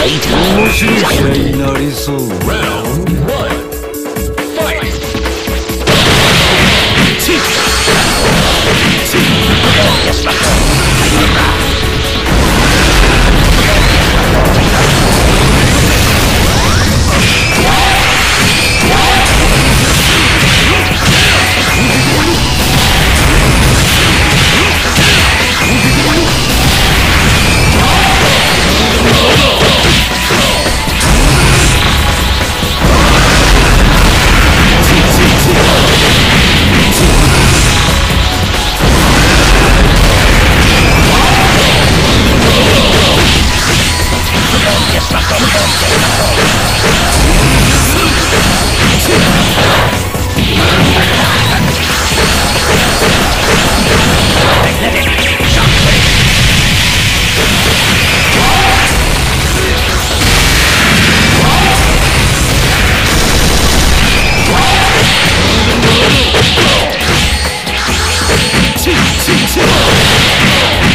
面白い試合になりそう。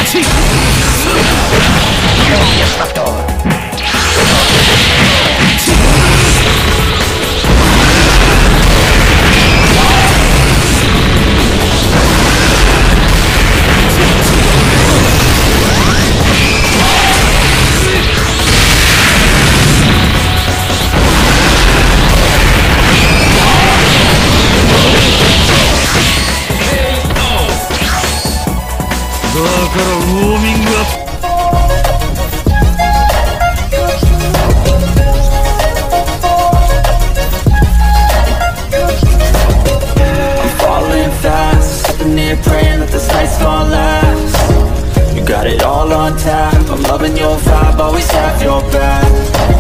Cheat! I'm falling fast, sitting here praying that this night's gonna last. You got it all on tap. I'm loving your vibe, always have your back.